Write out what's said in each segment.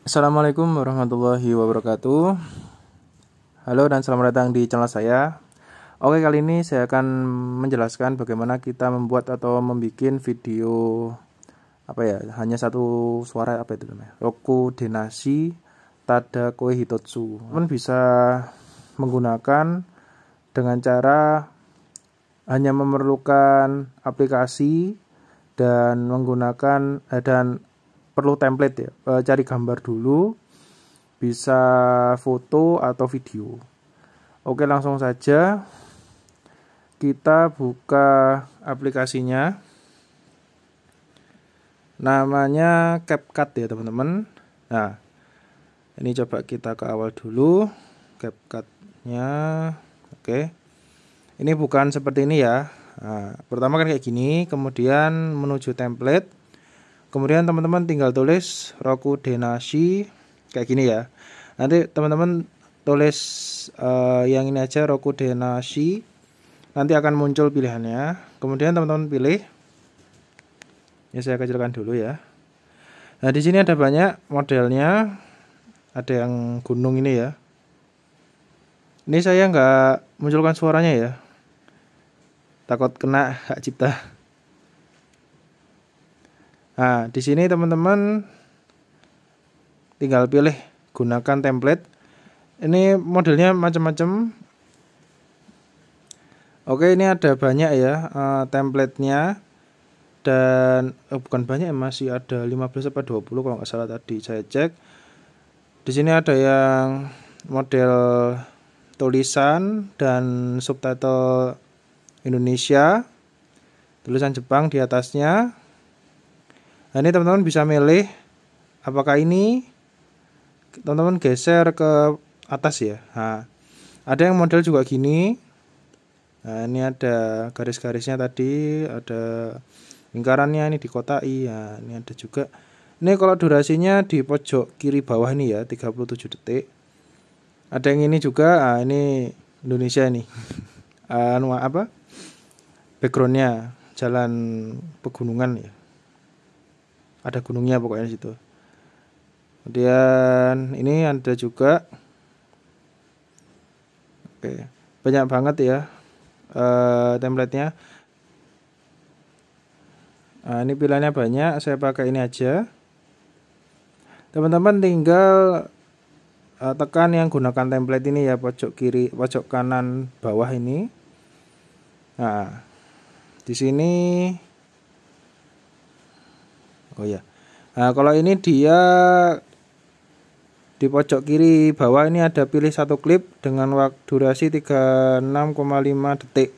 Assalamualaikum warahmatullahi wabarakatuh. Halo dan selamat datang di channel saya. Oke kali ini saya akan menjelaskan bagaimana kita membuat atau membuat video apa ya hanya satu suara apa itu namanya Roku Denasi Tada Koe Hitotsu. Teman bisa menggunakan dengan cara hanya memerlukan aplikasi dan menggunakan eh, dan perlu template ya. E, cari gambar dulu bisa foto atau video. Oke langsung saja. Kita buka aplikasinya. Namanya CapCut ya teman-teman. Nah ini coba kita ke awal dulu CapCutnya. Oke. Ini bukan seperti ini ya. Nah, pertama kan kayak gini kemudian menuju template kemudian teman-teman tinggal tulis Roku Denashi kayak gini ya. Nanti teman-teman tulis uh, yang ini aja Roku Denashi. Nanti akan muncul pilihannya. Kemudian teman-teman pilih. Ya saya kecilkan dulu ya. Nah di sini ada banyak modelnya. Ada yang gunung ini ya. Ini saya nggak munculkan suaranya ya. Takut kena hak cipta Nah, di sini teman-teman tinggal pilih gunakan template. Ini modelnya macam-macam. Oke, ini ada banyak ya uh, templatenya dan oh, bukan banyak masih ada 15 apa 20 kalau nggak salah tadi saya cek. Di sini ada yang model tulisan dan subtitle Indonesia, tulisan Jepang di atasnya, Nah, ini teman-teman bisa milih apakah ini teman-teman geser ke atas ya. Nah, ada yang model juga gini. Nah, ini ada garis-garisnya tadi, ada lingkarannya ini dikotai. Ya, ini ada juga. Ini kalau durasinya di pojok kiri bawah ini ya, 37 detik. Ada yang ini juga, ah ini Indonesia ini. anu apa? Backgroundnya jalan pegunungan ya ada gunungnya pokoknya di situ. Kemudian ini ada juga. Oke banyak banget ya uh, templatenya. Nah, ini pilihannya banyak saya pakai ini aja. Teman-teman tinggal uh, tekan yang gunakan template ini ya pojok kiri pojok kanan bawah ini. Nah di sini oh ya nah kalau ini dia di pojok kiri bawah ini ada pilih satu klip dengan waktu durasi 36,5 detik.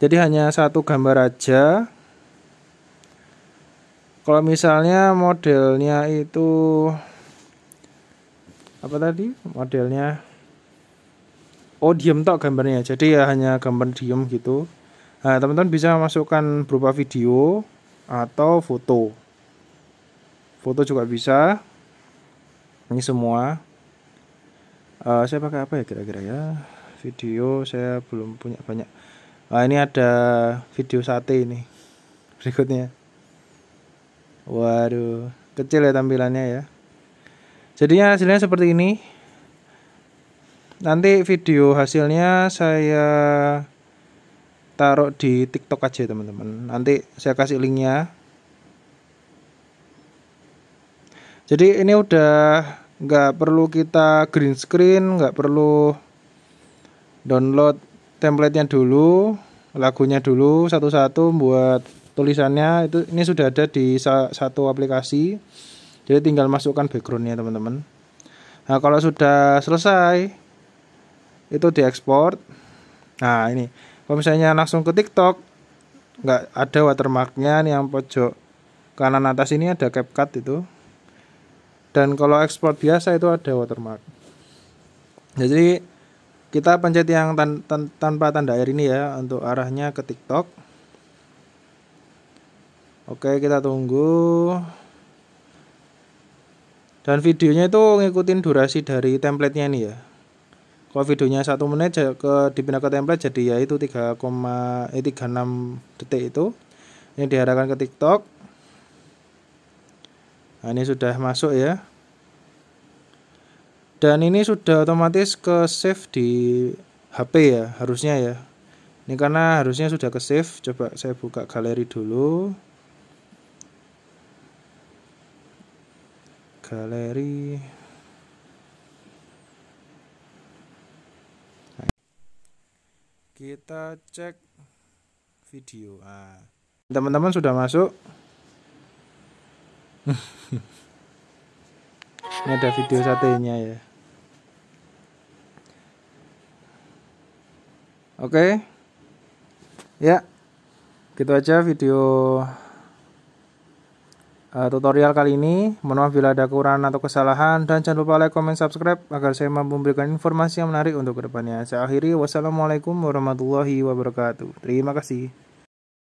Jadi hanya satu gambar aja. Kalau misalnya modelnya itu apa tadi? Modelnya? Oh diem tok gambarnya. Jadi ya hanya gambar diem gitu. Nah teman-teman bisa masukkan berupa video atau foto foto juga bisa. Ini semua. Uh, saya pakai apa ya kira-kira ya? Video saya belum punya banyak. Nah ini ada video sate ini berikutnya. Waduh kecil ya tampilannya ya. Jadinya hasilnya seperti ini. Nanti video hasilnya saya taruh di tiktok aja teman-teman. Nanti saya kasih linknya jadi ini udah nggak perlu kita green screen nggak perlu download templatenya dulu lagunya dulu satu-satu buat tulisannya. Itu ini sudah ada di satu aplikasi. Jadi tinggal masukkan backgroundnya teman-teman. Nah kalau sudah selesai itu diekspor. Nah ini. Kalau misalnya langsung ke TikTok nggak ada watermarknya. Nih yang pojok kanan atas ini ada CapCut itu dan kalau ekspor biasa itu ada watermark. Jadi kita pencet yang tan tan tanpa tanda air ini ya untuk arahnya ke TikTok. Oke kita tunggu. Dan videonya itu ngikutin durasi dari templatenya ini ya. Kalau videonya satu menit ke dipindah ke template jadi ya itu 3, eh, 36 detik itu. Ini diarahkan ke TikTok nah ini sudah masuk ya. Dan ini sudah otomatis ke save di HP ya harusnya ya. Ini karena harusnya sudah ke save coba saya buka galeri dulu. Galeri. Kita cek video. Ah teman-teman sudah masuk ini ada video satenya ya oke ya gitu aja video uh, tutorial kali ini. Mohon maaf bila ada kekurangan atau kesalahan dan jangan lupa like, comment, subscribe agar saya mampu memberikan informasi yang menarik untuk ke depannya. Saya akhiri wassalamualaikum warahmatullahi wabarakatuh. Terima kasih.